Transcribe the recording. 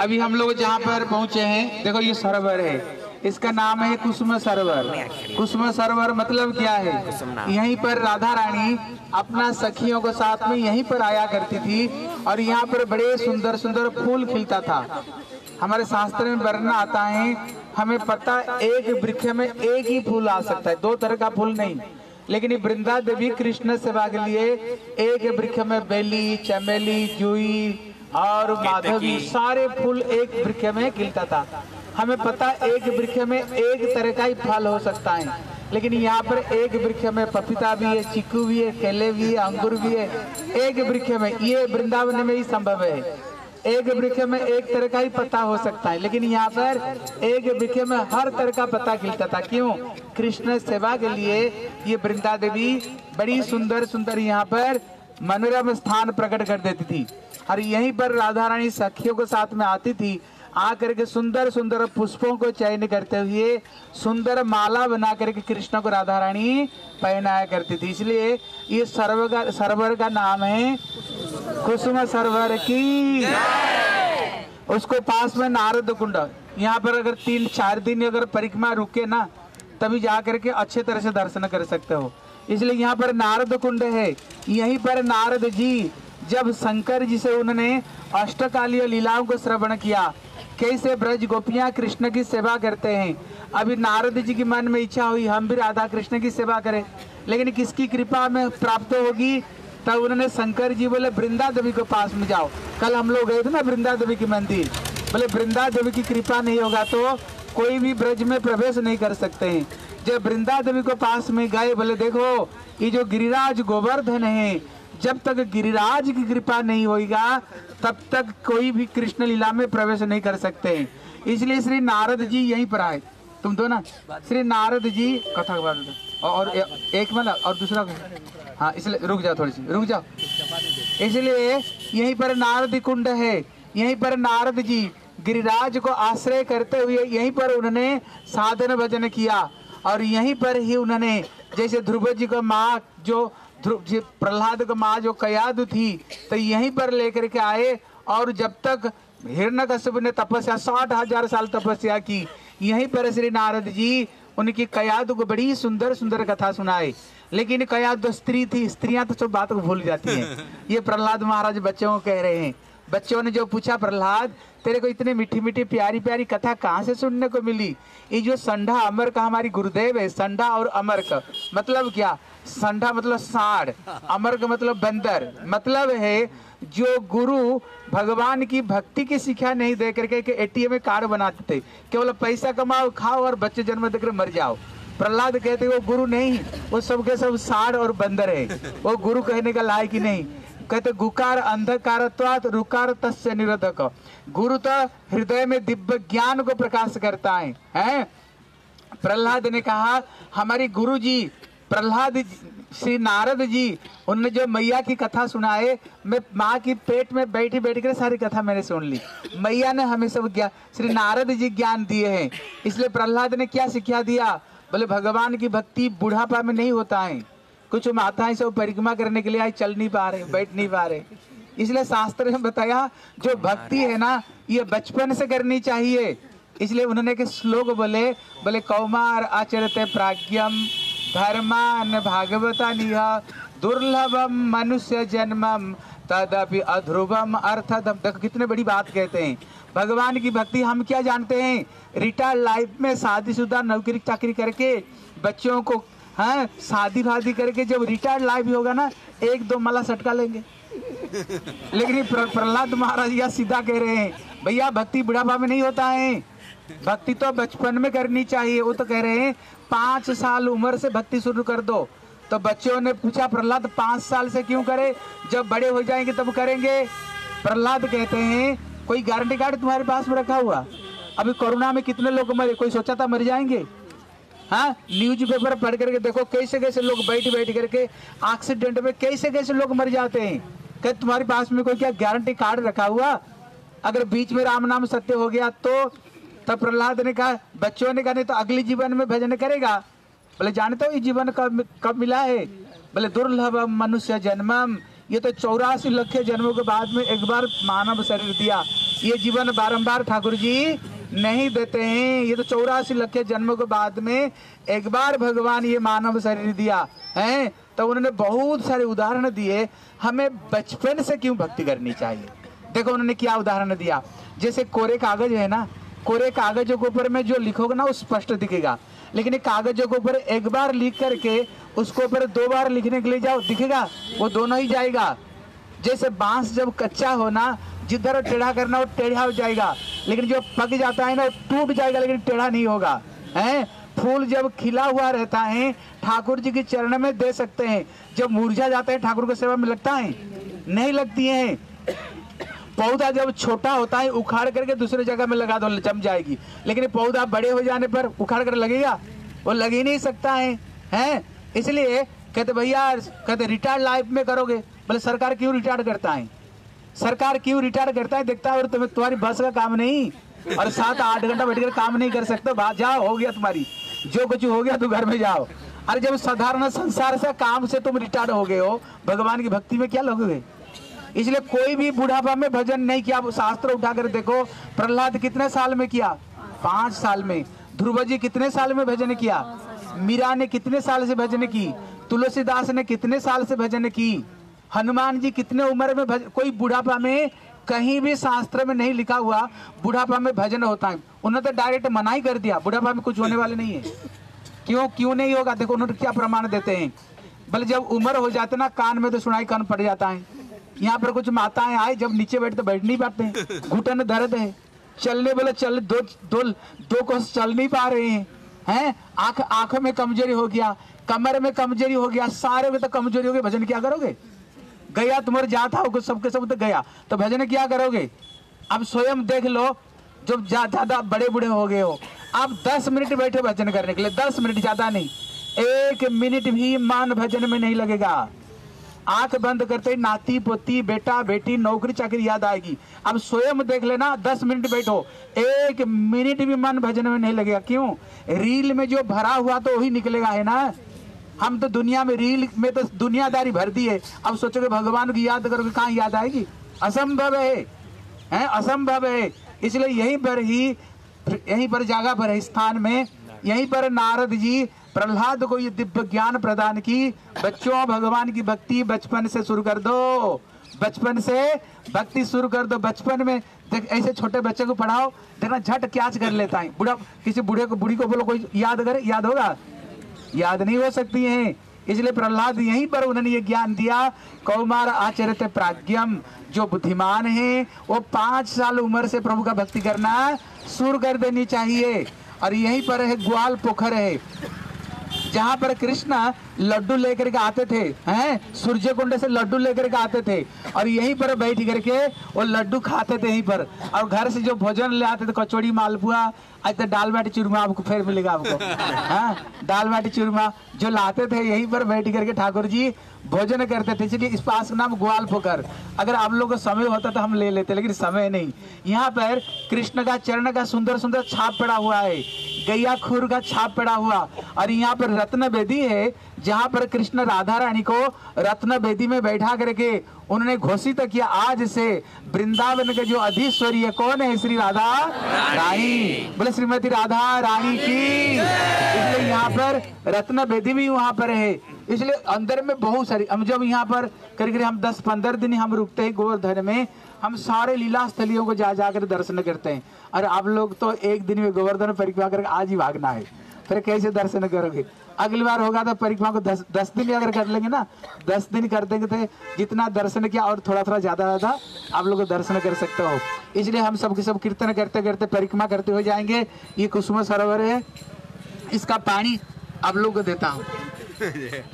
अभी हम लोग जहाँ पर पहुँचे हैं, देखो ये सरोवर है। इसका नाम है कुसुम सरोवर कुसुम सरोवर मतलब क्या है? यहीं पर राधा रानी अपना सखियों के साथ में यहीं पर आया करती थी और यहाँ पर बड़े सुंदर सुंदर फूल खिलता था। हमारे शास्त्र में वर्णन आता है, हमें पता एक वृक्ष में एक ही फूल आ सकता है, दो तरह का फूल नहीं। लेकिन वृंदा देवी कृष्ण सेवा के लिए एक वृक्ष में बेली, चमेली जुई और माधवी सारे फूल एक वृक्ष में खिलता था। हमें पता एक वृक्ष में एक तरह का ही फल हो सकता है। लेकिन यहाँ पर एक वृक्ष में पपीता भी है चीकू भी है केले भी है अंगूर भी है। एक वृक्ष में ये वृंदावन में ही संभव है। एक वृक्ष में एक तरह का ही पत्ता हो सकता है। लेकिन यहाँ पर एक वृक्ष में हर तरह का पत्ता खिलता था। क्यों? कृष्ण सेवा के लिए ये वृंदा देवी बड़ी सुंदर सुंदर यहाँ पर मनोरम स्थान प्रकट कर देती थी। और यहीं पर राधा रानी सखियों के साथ में आती थी, आकर के सुंदर सुंदर पुष्पों को चयन करते हुए सुंदर माला बना करके कृष्ण को राधा रानी पहनाया करती थी। इसलिए ये सर्व का सरवर का नाम है कुसुम सरवर की। उसको पास में नारद कुंड। यहाँ पर अगर तीन, चार दिन अगर परिक्रमा रुके ना, तभी जा करके अच्छे तरह से दर्शन कर सकते हो। इसलिए यहाँ पर नारद कुंड है। यहीं पर नारद जी, जब शंकर जी से उन्होंने अष्टकालीय लीलाओं को श्रवण किया, कैसे ब्रज गोपियाँ कृष्ण की सेवा करते हैं। अभी नारद जी की मन में इच्छा हुई, हम भी राधा कृष्ण की सेवा करें। लेकिन किसकी कृपा में प्राप्त होगी? तब उन्होंने शंकर जी बोले, वृंदा देवी के पास में जाओ। कल हम लोग गए थे ना वृंदा देवी की मंदिर। बोले, वृंदा देवी की कृपा नहीं होगा तो कोई भी ब्रज में प्रवेश नहीं कर सकते हैं। जब वृंदा देवी को पास में गए, बोले, देखो, ये जो गिरिराज गोवर्धन है, जब तक गिरिराज की कृपा नहीं होगा तब तक कोई भी कृष्ण लीला में प्रवेश नहीं कर सकते इसलिए श्री नारद जी यहीं पर आए। तुम दो ना? श्री नारद जी, कथा और एक मतलब और दूसरा हाँ इसलिए रुक जाओ थोड़ी सी, रुक जाओ। इसलिए यहीं पर नारद कुंड है, यहीं पर नारद जी गिरिराज को आश्रय करते हुए यहीं पर उन्होंने साधन भजन किया। और यहीं पर ही उन्होंने जैसे ध्रुव जी का माँ जो ध्रुव जी प्रहलाद का माँ जो कयादु थी तो यहीं पर लेकर के आए और जब तक हिरण्यकश्यप ने तपस्या साठ हज़ार साल तपस्या की यहीं पर श्री नारद जी उनकी कयादु को बड़ी सुंदर सुंदर कथा सुनाए। लेकिन कयादु स्त्री थी स्त्रियाँ तो सब बात को भूल जाती हैं। ये प्रहलाद महाराज बच्चों को कह रहे हैं। बच्चों ने जो पूछा प्रहलाद तेरे को इतनी मीठी मीठी प्यारी प्यारी कथा कहाँ से सुनने को मिली? ये जो संडा अमर का हमारी गुरुदेव है, संडा और अमर का मतलब क्या? संडा मतलब साढ़ अमर का मतलब बंदर मतलब है जो गुरु भगवान की भक्ति की शिक्षा नहीं दे करके एटीएम में कार्ड बनाते थे। केवल पैसा कमाओ, खाओ और बच्चे जन्म देकर मर जाओ। प्रहलाद कहते, वो गुरु नहीं, वो सब के सब साढ़ और बंदर है। वो गुरु कहने का लायक ही नहीं। कहते गुकार अंधकारत्वात रुकार तस्य निरोधक। गुरु तो हृदय में दिव्य ज्ञान को प्रकाश करता है, हैं? प्रहलाद ने कहा, हमारी गुरु जी प्रहलाद श्री नारद जी, उनने जो मैया की कथा सुनाए मैं माँ की पेट में बैठी बैठ कर सारी कथा मैंने सुन ली। मैया ने हमें सब ज्ञान श्री नारद जी ज्ञान दिए हैं। इसलिए प्रहलाद ने क्या शिक्षा दिया? बोले, भगवान की भक्ति बुढ़ापा में नहीं होता है। कुछ माताएँ सब परिक्रमा करने के लिए आज चल नहीं पा रहे, बैठ नहीं पा रहे। इसलिए शास्त्र में बताया, जो भक्ति है ना, ये बचपन से करनी चाहिए। इसलिए उन्होंने के श्लोक बोले बोले, कौमार आचरते प्राज्ञम, धर्मान भागवता निह दुर्लभम मनुष्य जन्मम तदपि अध्रुवम अर्थदम देखो, कितने बड़ी बात कहते हैं। भगवान की भक्ति हम क्या जानते हैं? रिटायर्ड लाइफ में शादीशुदा नौकरी चाकरी करके बच्चों को हाँ शादी फादी करके जब रिटायर्ड लाइफ होगा ना, एक दो मला सटका लेंगे। लेकिन प्रहलाद महाराज या सीधा कह रहे हैं, भैया, भक्ति बुढ़ापा में नहीं होता है। भक्ति तो बचपन में करनी चाहिए। वो तो कह रहे हैं, पाँच साल उम्र से भक्ति शुरू कर दो। तो बच्चों ने पूछा, प्रहलाद, पाँच साल से क्यों करे? जब बड़े हो जाएँगे तब करेंगे? प्रहलाद कहते हैं, कोई गारंटी कार्ड तुम्हारे पास में रखा हुआ? अभी कोरोना में कितने लोग मरे? कोई सोचा था मर जाएँगे? हाँ न्यूज़ पेपर पढ़ करके देखो, कैसे कैसे लोग बैठ बैठ करके एक्सीडेंट में कैसे कैसे लोग मर जाते हैं। क्या तुम्हारे पास में कोई क्या गारंटी कार्ड रखा हुआ? अगर बीच में राम नाम सत्य हो गया तो तब प्रहलाद ने कहा, बच्चों ने कहा, नहीं तो अगले जीवन में भजन करेगा। बोले, जानते हो ये जीवन कब कब मिला है? बोले, दुर्लभ मनुष्य जन्मम। ये तो चौरासी लक्ष्य जन्मों के बाद में एक बार मानव शरीर दिया। ये जीवन बारंबार ठाकुर जी नहीं देते हैं। ये तो चौरासी लख जन्मों के बाद में एक बार भगवान ये मानव शरीर दिया, है? तो उन्होंने बहुत सारे उदाहरण दिए। हमें बचपन से क्यों भक्ति करनी चाहिए? देखो, उन्होंने क्या उदाहरण दिया। जैसे कोरे कागज़ है ना, कोरे कागजों के ऊपर में जो लिखोगे ना, वो स्पष्ट दिखेगा। लेकिन कागजों के ऊपर एक बार लिख करके, उसको ऊपर दो बार लिखने के लिए जाओ, दिखेगा? वो दोनों ही जाएगा। जैसे बाँस जब कच्चा हो ना, जिधर टेढ़ा करना, वो टेढ़ा हो जाएगा। लेकिन जो पक जाता है ना टूट जाएगा, लेकिन टेढ़ा नहीं होगा। है? फूल जब खिला हुआ रहता है, ठाकुर जी के चरण में दे सकते हैं। जब मुरझा जाता है, ठाकुर की सेवा में लगता है? नहीं लगती है। पौधा जब छोटा होता है, उखाड़ करके दूसरे जगह में लगा दो, जम जाएगी। लेकिन पौधा बड़े हो जाने पर उखाड़ कर लगेगा? वो लग ही नहीं सकता है। हैं? इसलिए कहते, भैया, कहते रिटायर्ड लाइफ में करोगे? बोले, सरकार क्यों रिटायर्ड करता है? सरकार क्यों रिटायर करता है? देखता है और तुम्हें तुम्हारी बस का काम नहीं। और सात आठ घंटा बैठ कर काम नहीं कर सकते। बात जाओ, हो गया तुम्हारी। जो कुछ हो गया तो घर में जाओ। अरे जब साधारण संसार से काम से तुम रिटायर हो गए हो, भगवान की भक्ति में क्या लोगे? इसलिए कोई भी बुढ़ापा में भजन नहीं किया। शास्त्र उठाकर देखो, प्रहलाद कितने साल में किया? पाँच साल में। ध्रुव जी कितने साल में भजन किया? मीरा ने कितने साल से भजन की? तुलसीदास ने कितने साल से भजन की? हनुमान जी कितने उम्र में भज, कोई बुढ़ापा में कहीं भी शास्त्र में नहीं लिखा हुआ बुढ़ापा में भजन होता है। उन्होंने तो डायरेक्ट मना ही कर दिया। बुढ़ापा में कुछ होने वाले नहीं है। क्यों क्यों नहीं होगा? देखो उन्होंने क्या प्रमाण देते हैं। बल जब उम्र हो जाते ना कान में तो सुनाई कान पड़ जाता है। यहाँ पर कुछ माताएँ आए जब नीचे बैठते बैठ नहीं पाते। घुटन दर्द है। चलने बोले चल दो दो दो को चल नहीं पा रहे हैं। हैं? आँख आँखों में कमज़ोरी हो गया। कमर में कमज़ोरी हो गया। सारे में तो कमज़ोरी हो गई। भजन क्या करोगे? गया तुम्हारे जाता हो सबके सब तो गया। तो भजन क्या करोगे? अब स्वयं देख लो, जब ज़्यादा बड़े बूढ़े हो गए हो। आप दस मिनट बैठे भजन करने के लिए, दस मिनट ज़्यादा नहीं। एक मिनट भी मान भजन में नहीं लगेगा। आँख बंद करते ही नाती पोती, बेटा बेटी, नौकरी चाकरी याद आएगी। अब स्वयं देख लेना, दस मिनट बैठो। एक मिनट भी मन भजन में नहीं लगेगा। क्यों? रील में जो भरा हुआ तो वही निकलेगा, है ना? हम तो दुनिया में रील में तो दुनियादारी भर दी है। अब सोचोगे भगवान की याद करोगे, कहाँ याद आएगी? असंभव है। हैं? असंभव है। इसलिए यहीं पर ही, यहीं पर जगह पर स्थान में। यहीं पर नारद जी प्रहलाद को ये दिव्य ज्ञान प्रदान की, बच्चों, भगवान की भक्ति बचपन से शुरू कर दो। बचपन से भक्ति शुरू कर दो। बचपन में देख, ऐसे छोटे बच्चे को पढ़ाओ। देखना झट क्याच कर लेता है। बुढ़ा, किसी बूढ़े को, बूढ़ी को बोलो, कोई याद करे? याद होगा? याद नहीं हो सकती हैं। इसलिए प्रहलाद यहीं पर उन्होंने ये ज्ञान दिया, कौमार आचरित प्राज्ञम, जो बुद्धिमान है, वो पाँच साल उम्र से प्रभु का भक्ति करना शुरू कर देनी चाहिए। और यहीं पर है, ग्वाल पोखर है। जहाँ पर कृष्ण लड्डू लेकर के आते थे हैं? सूर्य कुंड से लड्डू लेकर के आते थे और यहीं पर बैठ करके वो लड्डू खाते थे यहीं पर। और घर से जो भोजन ले आते थे कचौड़ी मालपुआ आज तो दाल बाटी चूरमा आपको फिर मिलेगा आपको। हाँ? दाल बाटी चूरमा जो लाते थे यहीं पर बैठ करके ठाकुर जी भोजन करते थे, इसलिए इस पास का नाम ग्वाल पोखर अगर आप लोगों को समय होता तो हम ले लेते, लेकिन समय नहीं। यहाँ पर कृष्ण का चरण का सुंदर सुंदर छाप पड़ा हुआ है, गैया खुर का छाप पड़ा हुआ। और यहाँ पर रत्न बेदी है, जहाँ पर कृष्ण राधा रानी को रत्न बेदी में बैठा करके उन्होंने घोषित किया, आज से वृंदावन के जो है कौन है श्री राधा रानी? बोले, श्रीमती राधा रानी की। इसलिए यहाँ पर रत्न बेदी भी वहाँ पर है। इसलिए अंदर में बहुत सारी हम जब यहाँ पर करीब करीब हम दस पंद्रह दिन हम रुकते हैं गोवर्धन में, हम सारे लीला स्थलियों को जा जाकर दर्शन करते हैं। और आप लोग तो एक दिन में गोवर्धन परिक्रमा करके आज ही भागना है। फिर कैसे दर्शन करोगे? अगली बार होगा तो परिक्रमा को दस दस दिन अगर कर लेंगे ना, दस दिन कर देंगे तो जितना दर्शन किया और थोड़ा थोड़ा ज़्यादा ज़्यादा आप लोग दर्शन कर सकते हो। इसलिए हम सबके सब कीर्तन करते करते परिक्रमा करते हो जाएँगे। ये कुसुम सरोवर है, इसका पानी आप लोग को देता हूँ। で。